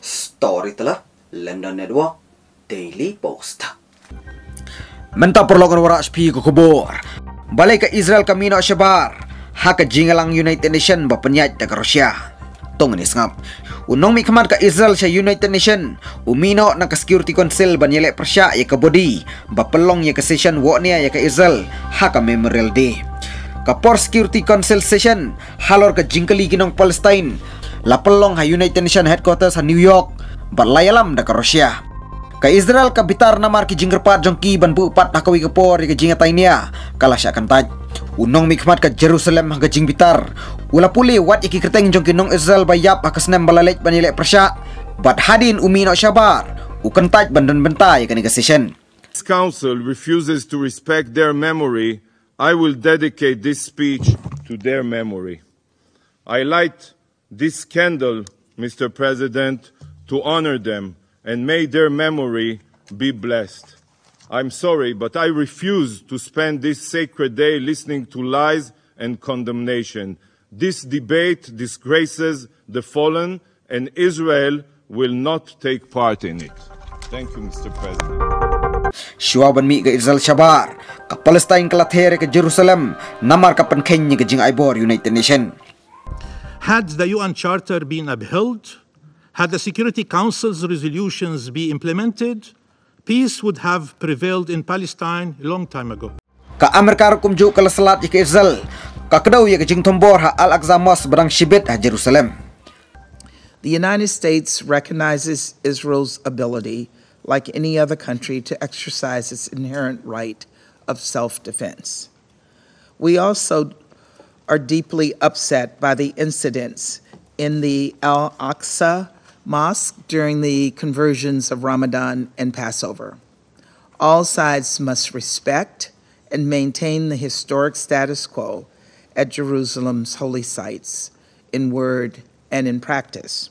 Storyteller, London Network, Daily Post. Menta perlokan warak sepi ke kubur. Balik ke Israel kamino syabar. Haka jingalang United Nation bapenyat ke Rusia. Tong ni sengap. Unong mi kemat ke Israel sa United Nation. Umino na ke Security Council banyelek persya ya ke body. Bapelong ya ke session waknia ya ke Israel. Haka Memorial Day. Kapor Security Council session halor ke jingkali kinong Palestine. Lapelong ha United Nation headquarters ha New York. Balayalam da ke Rusia. Ka Israel ka bitar na marki jinggerpat jongki ban bu pat hakawi ke por ke jinga tainia kala sya kan taj. Unong mikmat ka Jerusalem ha jing bitar ula puli wat iki kerteng jongki nong Israel bayap ha kasnem balalek banile persya bat hadin umi no syabar. Ukan taj bandan bentai kan session This council refuses to respect their memory. I will dedicate this speech to their memory. I light this candle Mr President to honor them and may their memory be blessed. I'm sorry, but I refuse to spend this sacred day listening to lies and condemnation. This debate disgraces the fallen, and Israel will not take part in it. Thank you, Mr. President. Shuaban mi ke Israel Shabar, ke Palestine ke Lathere ke Jerusalem, namar ke Penkenya ke Jing Ibor United Nation. Had the UN Charter been upheld, had the Security Council's resolutions be implemented, peace would have prevailed in Palestine a long time ago. Ka Amerika rukum ju kala salat ke Israel, ka kedau ya ke Tombor ha Al-Aqsa Mosque berang Shibit ha Jerusalem. The United States recognizes Israel's ability, like any other country, to exercise its inherent right of self defense. We also are deeply upset by the incidents in the Al Aqsa Mosque during the conversions of Ramadan and Passover. All sides must respect and maintain the historic status quo at Jerusalem's holy sites in word and in practice.